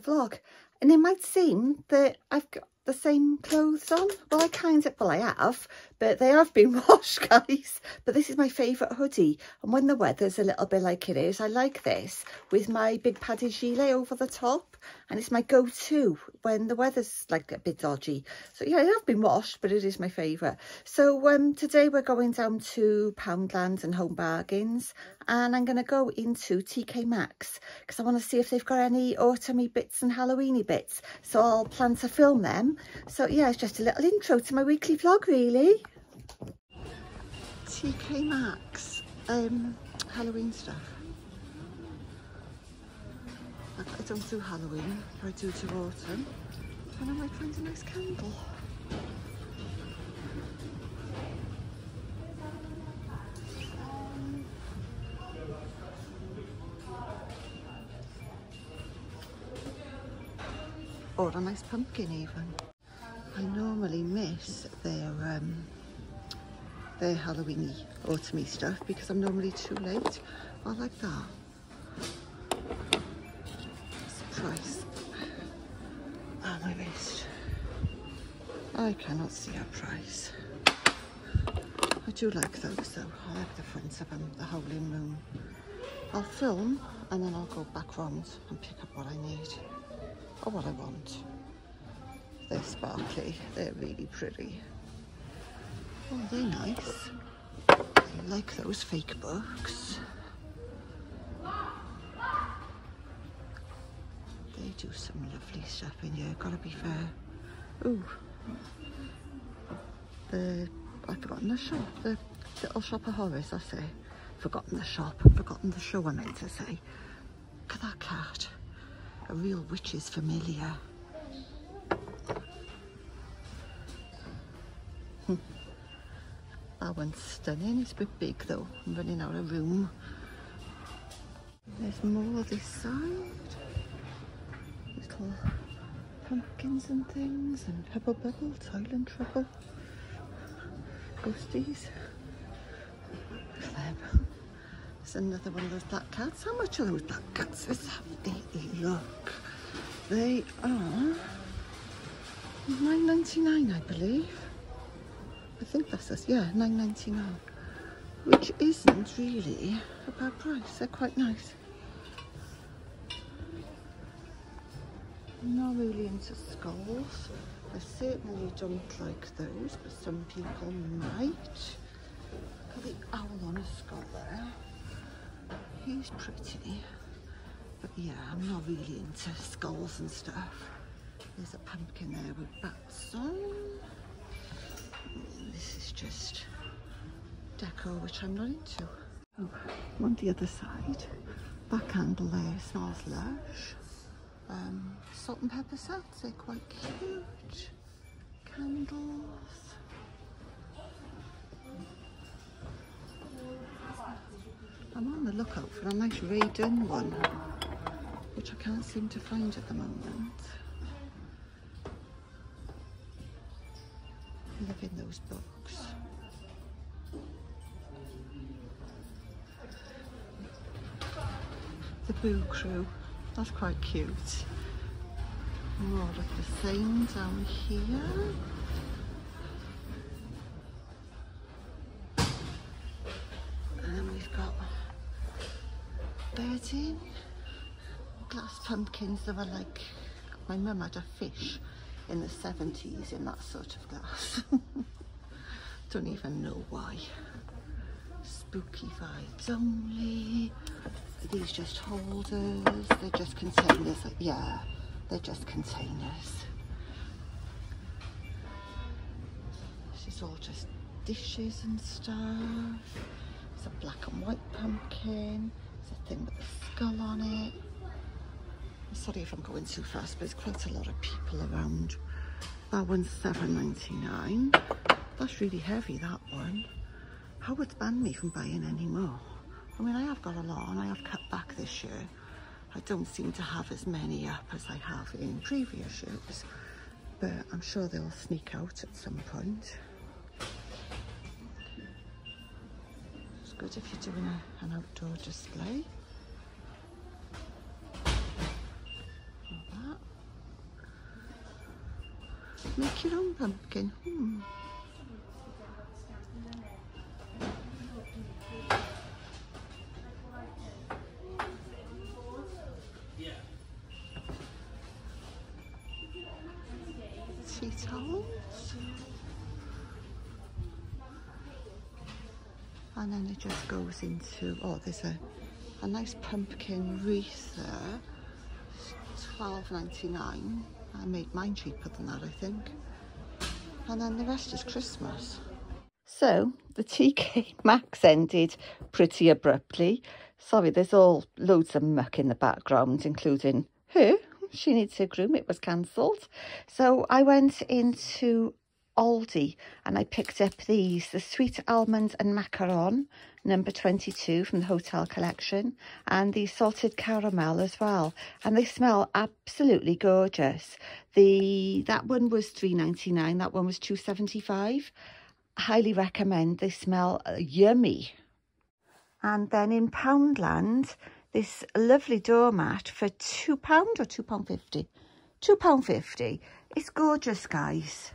vlog. And it might seem that I've got the same clothes on. Well, I kind of, well, I have, but they have been washed, guys. But this is my favourite hoodie. And when the weather's a little bit like it is, I like this with my big padded gilet over the top. And it's my go-to when the weather's like a bit dodgy. So yeah, it have been washed, but it is my favourite. So um, today we're going down to Poundland and Home Bargains. And I'm going to go into TK Maxx because I want to see if they've got any autumny bits and Halloweeny bits. So I'll plan to film them so yeah, it's just a little intro to my weekly vlog really. TK Maxx, um, Halloween stuff. I don't do Halloween, I do to autumn. And I might find a nice candle. Or a nice pumpkin even. I normally miss their um, their Halloweeny autumny stuff because I'm normally too late. I like that. Surprise. Oh, my wrist. I cannot see a price. I do like those though. I like the front of them, the Howling Moon. I'll film and then I'll go back round and pick up what I need or what I want. They're sparkly. They're really pretty. Oh, they're nice. I like those fake books. They do some lovely stuff in here, gotta be fair. Ooh. The, I've forgotten the shop, the Little Shop of Horrors, I say. Forgotten the shop, forgotten the show I meant to say. Look at that cat. A real witch's familiar. That one's stunning. It's a bit big though. I'm running out of room. There's more this side. Little pumpkins and things and Hubble Bubble, Silent Trouble. Ghosties. There's another one of those black cats. How much are those black cats? Let's have look. They are 9.99 I believe. I think that's us. Yeah, nine ninety nine, which isn't really a bad price. They're quite nice. I'm not really into skulls. I certainly don't like those, but some people might. Got the owl on a skull there. He's pretty. But yeah, I'm not really into skulls and stuff. There's a pumpkin there with bats on just decor, which I'm not into. Oh, on the other side, back handle there smells lush. Um, salt and pepper sets, they're quite cute. Candles. I'm on the lookout for a nice Rae Dunn one, which I can't seem to find at the moment. Live in those books. The Boo Crew, that's quite cute. More of the same down here. And then we've got birding, glass pumpkins that were like, my mum had a fish in the 70s in that sort of glass. Don't even know why. Spooky vibes only. Are these just holders? They're just containers. Yeah, they're just containers. This is all just dishes and stuff. It's a black and white pumpkin. It's a thing with a skull on it. Sorry if I'm going too fast, but there's quite a lot of people around. That one's seven ninety nine. That's really heavy, that one. How would ban me from buying any more? I mean, I have got a lot and I have cut back this year. I don't seem to have as many up as I have in previous years, but I'm sure they'll sneak out at some point. It's good if you're doing a, an outdoor display. Make your own pumpkin. Hmm. And then it just goes into, oh, there's a, a nice pumpkin wreath there. Ninety nine. I made mine cheaper than that, I think. And then the rest is Christmas. So the TK Maxx ended pretty abruptly. Sorry, there's all loads of muck in the background, including her. She needs her groom. It was cancelled. So I went into Aldi and I picked up these, the sweet almond and macaron, number 22 from the hotel collection, and the salted caramel as well. And they smell absolutely gorgeous. The That one was 3.99, that one was 2.75. Highly recommend, they smell uh, yummy. And then in Poundland, this lovely doormat for £2 or £2.50? £2.50. It's gorgeous, guys.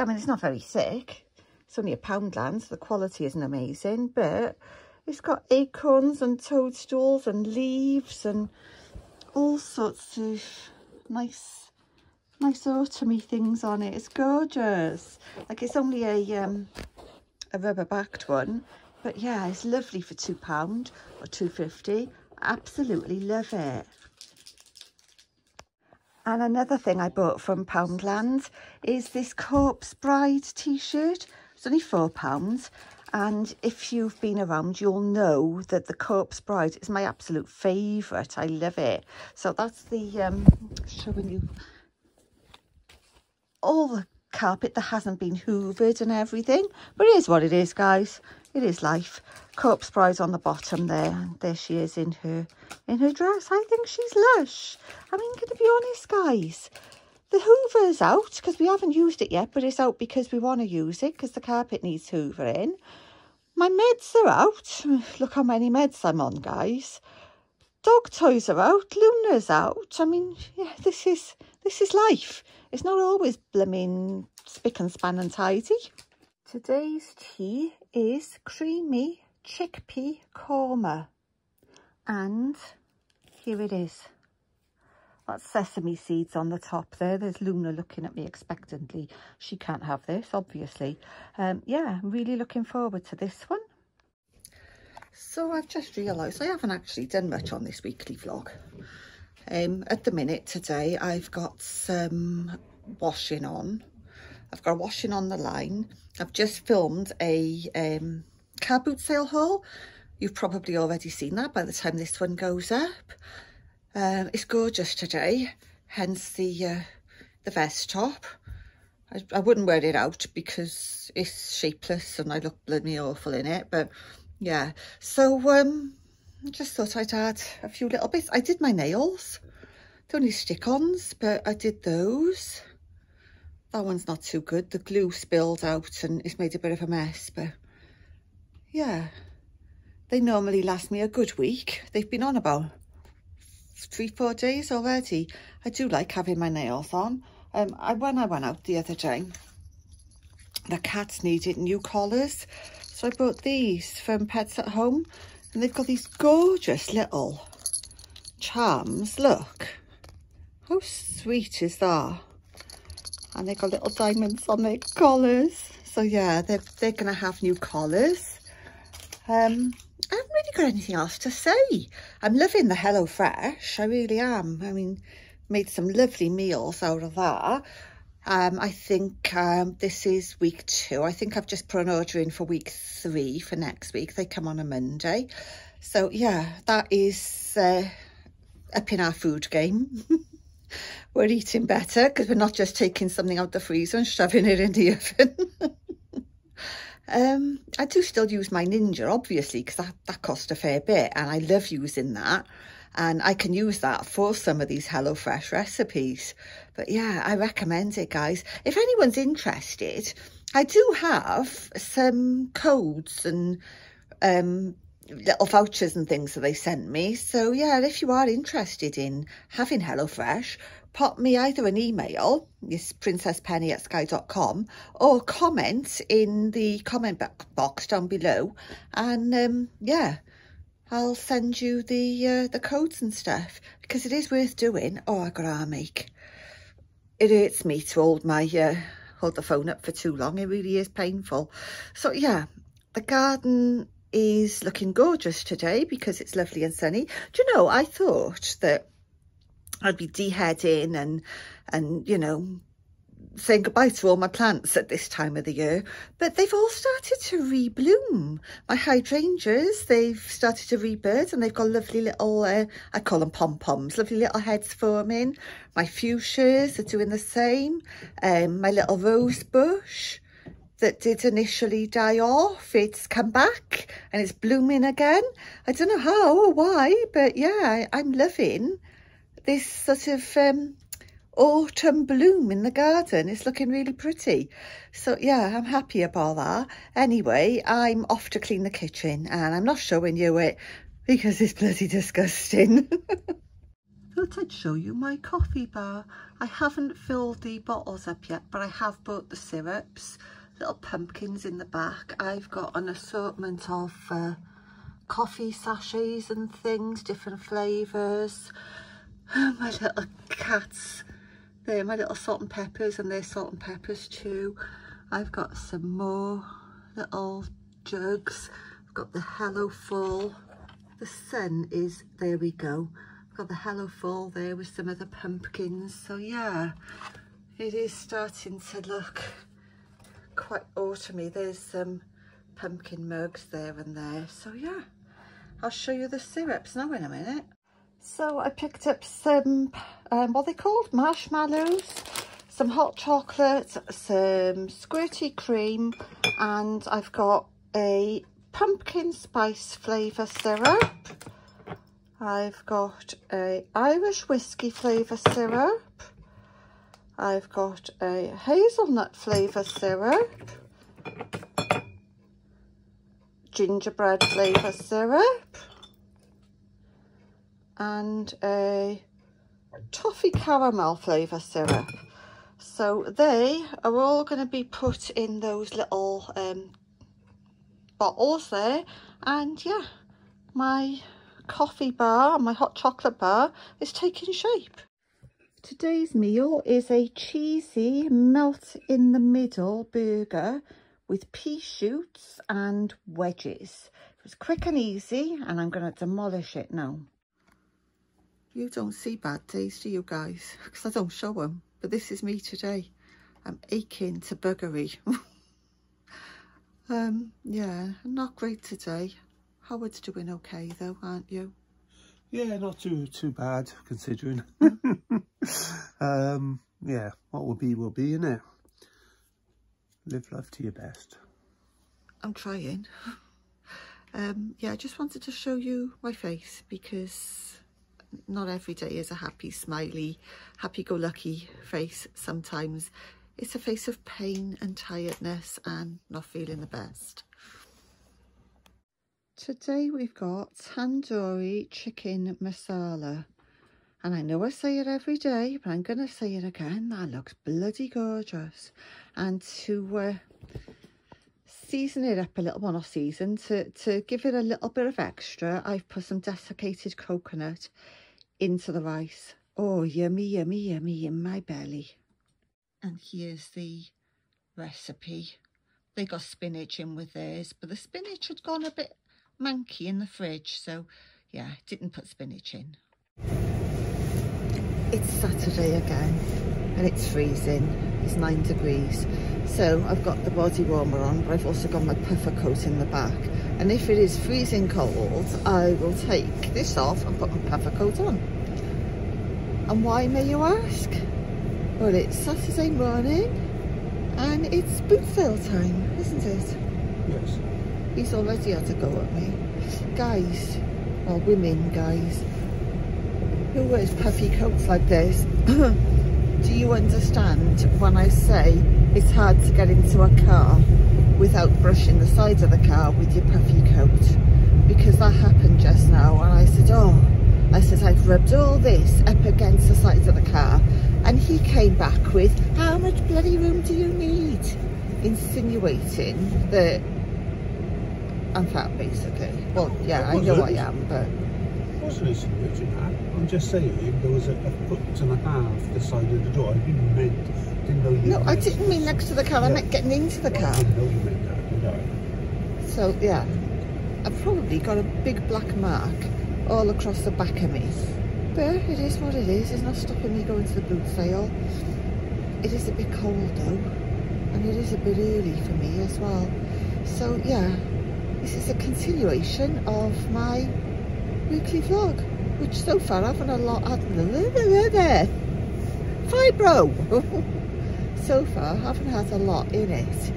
I mean, it's not very thick. It's only a Poundland, so the quality isn't amazing, but it's got acorns and toadstools and leaves and all sorts of nice, nice autumny things on it. It's gorgeous. Like it's only a um, a rubber backed one, but yeah, it's lovely for two pound or two fifty. Absolutely love it. And another thing I bought from Poundland is this Corpse Bride t-shirt. It's only £4. And if you've been around, you'll know that the Corpse Bride is my absolute favourite. I love it. So that's the, um, showing you all the carpet that hasn't been hoovered and everything. But it is what it is, guys. It is life. Corpse Bride on the bottom there. There she is in her in her dress. I think she's lush. I mean, going to be honest, guys, the hoover's out because we haven't used it yet, but it's out because we want to use it because the carpet needs hoovering. My meds are out. Look how many meds I'm on, guys. Dog toys are out. Luna's out. I mean, yeah, this is this is life. It's not always blooming spick and span and tidy. Today's tea is creamy chickpea korma. And here it is. That's sesame seeds on the top there. There's Luna looking at me expectantly. She can't have this, obviously. Um, yeah, I'm really looking forward to this one. So I've just realised I haven't actually done much on this weekly vlog. Um, at the minute today, I've got some washing on. I've got washing on the line. I've just filmed a um, car boot sale haul. You've probably already seen that by the time this one goes up. Um, it's gorgeous today, hence the uh, the vest top. I, I wouldn't wear it out because it's shapeless and I look bloody awful in it. But yeah, so um, I just thought I'd add a few little bits. I did my nails. They're only stick-ons, but I did those. That one's not too good. The glue spilled out and it's made a bit of a mess, but yeah. They normally last me a good week. They've been on about three, four days already. I do like having my nails on. Um, I, when I went out the other day, the cats needed new collars. So I bought these from Pets at Home. And they've got these gorgeous little charms. Look. How sweet is that? And they got little diamonds on their collars so yeah they're, they're gonna have new collars um I haven't really got anything else to say. I'm loving the HelloFresh I really am. I mean made some lovely meals out of that. Um I think um this is week two. I think I've just put an order in for week three for next week. They come on a Monday. So yeah that is uh, up in our food game we're eating better because we're not just taking something out the freezer and shoving it in the oven. um, I do still use my Ninja, obviously, because that, that cost a fair bit and I love using that. And I can use that for some of these HelloFresh recipes. But yeah, I recommend it, guys. If anyone's interested, I do have some codes and um, little vouchers and things that they sent me. So yeah, if you are interested in having HelloFresh, pop me either an email, yes, princesspenny at sky.com, or comment in the comment box down below. And um, yeah, I'll send you the uh, the codes and stuff because it is worth doing. Oh, I got arm ache. It hurts me to hold my uh, hold the phone up for too long. It really is painful. So yeah, the garden is looking gorgeous today because it's lovely and sunny. Do you know, I thought that I'd be deheading and, and you know, saying goodbye to all my plants at this time of the year, but they've all started to rebloom. My hydrangeas, they've started to rebirth and they've got lovely little, uh, I call them pom-poms, lovely little heads forming. My fuchsias are doing the same. Um, my little rose bush, that did initially die off. It's come back and it's blooming again. I don't know how or why, but yeah, I, am loving this sort of um, autumn bloom in the garden. It's looking really pretty. So yeah, I'm happy about that. Anyway, I'm off to clean the kitchen and I'm not showing you it because it's bloody disgusting. thought I'd show you my coffee bar. I haven't filled the bottles up yet, but I have bought the syrups little pumpkins in the back. I've got an assortment of uh, coffee sachets and things, different flavours. my little cats, they're my little salt and peppers and they're salt and peppers too. I've got some more little jugs. I've got the Hello Fall. The sun is, there we go. I've got the Hello Fall there with some of the pumpkins. So yeah, it is starting to look quite autumny. There's some pumpkin mugs there and there. So yeah, I'll show you the syrups now in a minute. So I picked up some, um, what they called, marshmallows, some hot chocolate, some squirty cream, and I've got a pumpkin spice flavour syrup. I've got a Irish whiskey flavour syrup. I've got a hazelnut flavour syrup, gingerbread flavour syrup, and a toffee caramel flavour syrup. So they are all going to be put in those little um, bottles there. And yeah, my coffee bar, my hot chocolate bar is taking shape. Today's meal is a cheesy melt in the middle burger with pea shoots and wedges. It was quick and easy and I'm going to demolish it now. You don't see bad days, do you guys? Because I don't show them. But this is me today. I'm aching to buggery. um, yeah, not great today. Howard's doing okay though, aren't you? Yeah, not too too bad considering. um, yeah, what will be will be, innit? Live life to your best. I'm trying. Um, yeah, I just wanted to show you my face because not every day is a happy, smiley, happy-go-lucky face. Sometimes it's a face of pain and tiredness and not feeling the best. Today we've got tandoori chicken masala. And I know I say it every day, but I'm going to say it again. That looks bloody gorgeous. And to uh, season it up a little, well not season, to, to give it a little bit of extra, I've put some desiccated coconut into the rice. Oh, yummy, yummy, yummy in my belly. And here's the recipe. They got spinach in with theirs, but the spinach had gone a bit manky in the fridge. So yeah, didn't put spinach in. It's Saturday again and it's freezing. It's nine degrees. So I've got the body warmer on, but I've also got my puffer coat in the back. And if it is freezing cold, I will take this off and put my puffer coat on. And why may you ask? Well, it's Saturday morning and it's boot sale time, isn't it? Yes. He's already had to go at me. Guys, or women, guys, who wears puffy coats like this, do you understand when I say it's hard to get into a car without brushing the sides of the car with your puffy coat? because that happened just now and I said, oh, I said, I've rubbed all this up against the sides of the car and he came back with, how much bloody room do you need? Insinuating that I'm fat basically. Well, yeah, I know I am, but... I wasn't insinuating that. I'm just saying there was a, a foot and a half the side of the door. I didn't mean, didn't know you No, I didn't mean next to the car, I meant getting into the Well, car. I didn't know you meant that, did I? So yeah, I've probably got a big black mark all across the back of me. But it is what it is. It's not stopping me going to the boot sale. It is a bit cold though, and it is a bit early for me as well. So yeah, this is a continuation of my weekly vlog, which so far I haven't a lot had fibro. so far I haven't had a lot in it,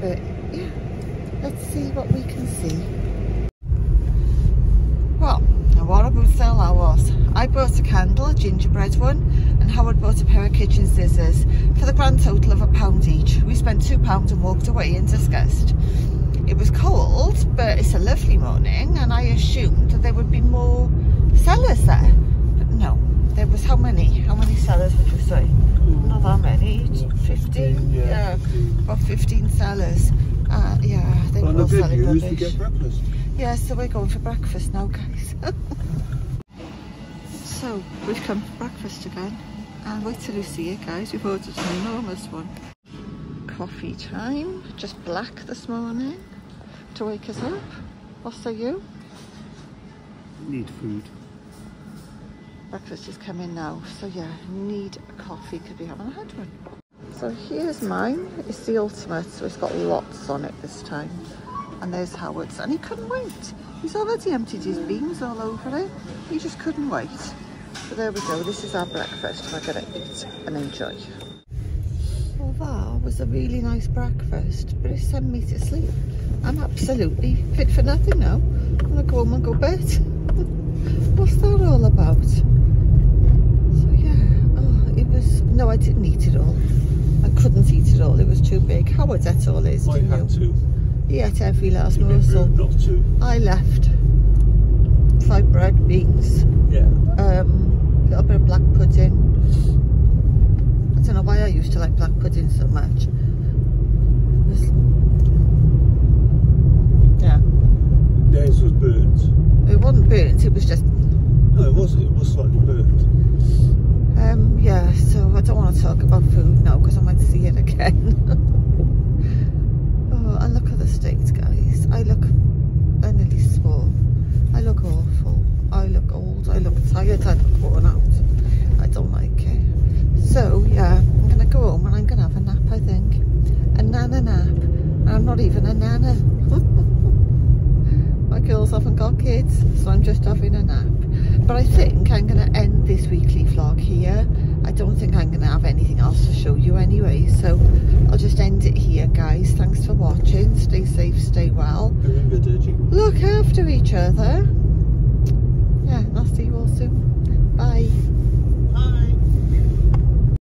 but yeah. Let's see what we can see. Well, what a sale I was. I bought a candle, a gingerbread one, and Howard bought a pair of kitchen scissors for the grand total of a pound each. We spent two pounds and walked away in disgust. It was cold, but it's a lovely morning, and I assumed that there would be more sellers there. But no, there was how many? How many sellers would you say? Not that many, 15? yeah, about 15 sellers. Uh, yeah, they Well, were all selling rubbish. get breakfast. Yeah, so we're going for breakfast now, guys. so, we've come for breakfast again. And wait till you see it, guys. We've ordered an enormous one. Coffee time. Just black this morning to wake us up. What say you? Need food. Breakfast is coming now. So, yeah, need a coffee. Could we haven't had one. So here's mine. It's the ultimate, so it's got lots on it this time. And there's Howard's, and he couldn't wait. He's already emptied his beans all over it. He just couldn't wait. So there we go. This is our breakfast. We're gonna eat and enjoy. Well, that was a really nice breakfast, but it sent me to sleep. I'm absolutely fit for nothing now. I'm gonna go home and go bed. What's that all about? So yeah, oh, it was. No, I didn't eat it all. I couldn't eat it all. It was too big. Howard ate all is, I didn't had you? to. He ate every last morsel. not to. I left. Fried bread, beans, Yeah. um, a little bit of black pudding. I don't know why I used to like black pudding so much was- yeah, Theirs was burnt. it wasn't burnt. It was just No, it wasn't. It was slightly burnt. Um, yeah, so I don't want to talk about food now because I might see it again. oh, and look at the state, guys. I look, I nearly swore. I look awful. I look old. I look tired. I look worn out. I don't like it. So, yeah, I'm going to go home and I'm going to have a nap, I think. A nana nap. And I'm not even a nana. Girls haven't got kids, so I'm just having a nap. But I think I'm going to end this weekly vlog here. I don't think I'm going to have anything else to show you anyway, so I'll just end it here, guys. Thanks for watching. Stay safe, stay well. Remember? Look after each other. Yeah, and I'll see you all soon. Bye.